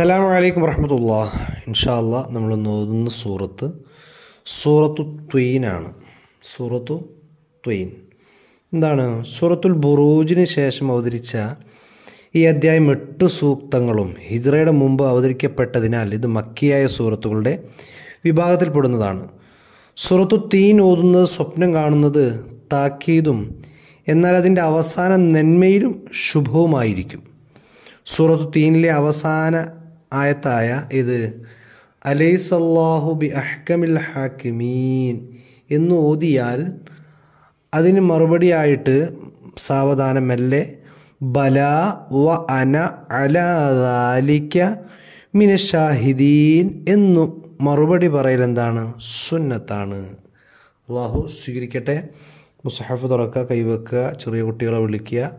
അസ്സലാമു വലൈക്കും വറഹമത്തുള്ള. ഇൻഷാല്ല നമ്മൾ നോക്കുന്ന സൂറത്ത് സൂറത്തു ത്വീനാണ്. സൂറത്തു ത്വീൻ. എന്താണ്? സൂറത്തുൽ ബുറൂജിന് ശേഷം അവതരിച്ച ഈ അധ്യായം എട്ട് സൂക്തങ്ങളും ഹിജ്റയുടെ മുമ്പ് അവതരിക്കപ്പെട്ടതിനാൽ ഇത് മക്കിയായ സൂറത്തുകളുടെ വിഭാഗത്തിൽപ്പെടുന്നതാണ്. സൂറത്തു തീൻ ഓതുന്നത് സ്വപ്നം കാണുന്നത് താക്കീതും എന്നാൽ അതിന്റെ അവസാനം നന്മയിലും ശുഭവുമായിരിക്കും. സൂറത്തു തീനിലെ അവസാന ആയത്തായ ഇത് അലൈസല്ലാഹു ബി അഹ്കമിൽ ഹാക്കിമീൻ എന്ന് ഓതിയാൽ അതിന് മറുപടിയായിട്ട് സാവധാനം മെല്ലെ ബല വ അന അലാലിക്ക മിനഷാഹിദീൻ എന്നു മറുപടി പറയലെന്താണ് സുന്നത്താണ്. അള്ളാഹു സ്വീകരിക്കട്ടെ. മുസഹഫ് തുറക്കുക കൈവെക്കുക ചെറിയ കുട്ടികളെ വിളിക്കുക.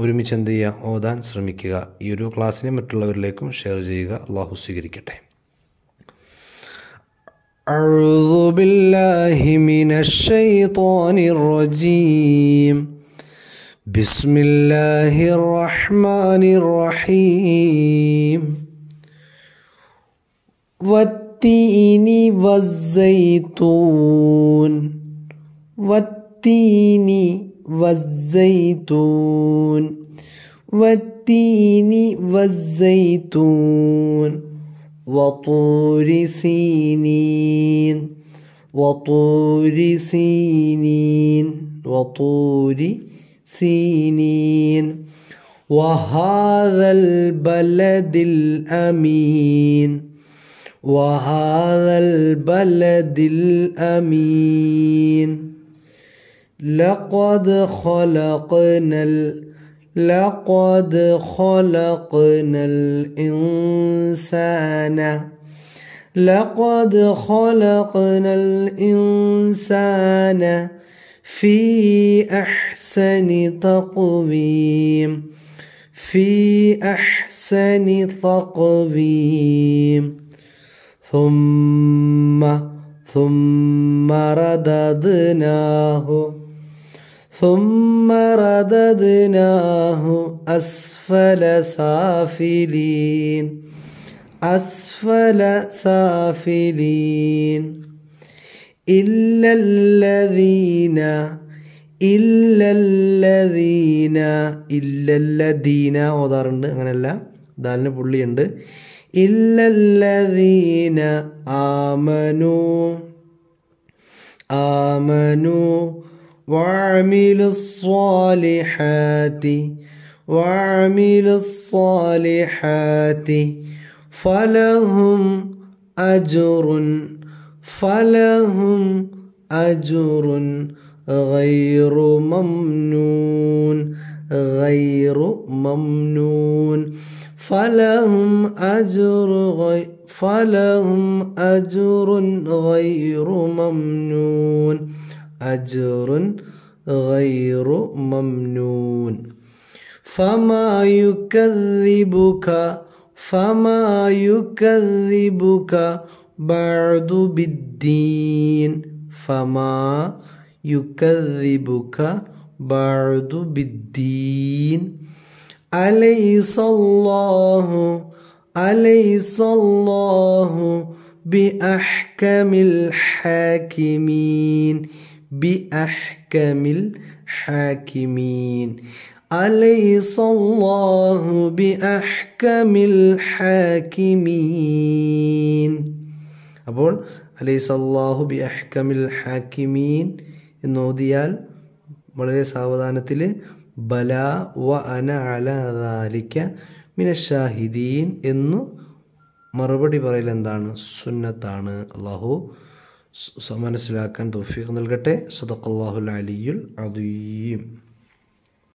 ഒരുമിച്ച് എന്ത് ചെയ്യുക ഓതാൻ ശ്രമിക്കുക ഈ ഒരു ക്ലാസ്സിനെ മറ്റുള്ളവരിലേക്കും ഷെയർ ചെയ്യുക അള്ളാഹു സ്വീകരിക്കട്ടെ أعوذ بالله من الشيطان الرجيم بسم الله الرحمن الرحيم والتين والزيتون والتين والزيتون والتين والزيتون وطور سينين وطور سينين وطور سينين وهذا البلد الأمين وهذا البلد الأمين لقد خلقنا. لقد خلقنا الإنسان لقد خلقنا الإنسان في أحسن تقويم في أحسن تقويم ثم ثم رددناه ثم رددناه أسفل سافلين أسفل سافلين إلا الذين إلا الذين إلا الذين ഓതാറുണ്ട് അങ്ങനെയല്ല ദാലിന് പുള്ളിയുണ്ട് إلا الذين آمنوا آمنوا وعملوا الصالحات وعملوا الصالحات. فلهم أجر فلهم أجر غير ممنون غير ممنون. فلهم أجر غير فلهم أجر غير ممنون. أجر غير ممنون. فما يكذبك فما يكذبك بعد بالدين. فما يكذبك بعد بالدين. أليس الله أليس الله بأحكم الحاكمين؟ بأحكم الحاكمين أليس الله بأحكم الحاكمين അപ്പോൾ അലൈസ് അള്ളാഹു ബി അഹ്കമിൽ ഹാക്കിമീൻ എന്നോദിയാൽ വളരെ സാവധാനത്തിൽ ബല വ അന അല ദാലിക്ക മിന ഷാഹിദീൻ എന്നു മറുപടി പറയൽ എന്താണ് സുന്നത്താണ് അള്ളാഹു മനസ്സിലാക്കാൻ തൗഫീഖ് നൽകട്ടെ. സദഖല്ലാഹുൽ അലിയുൽ അദീം.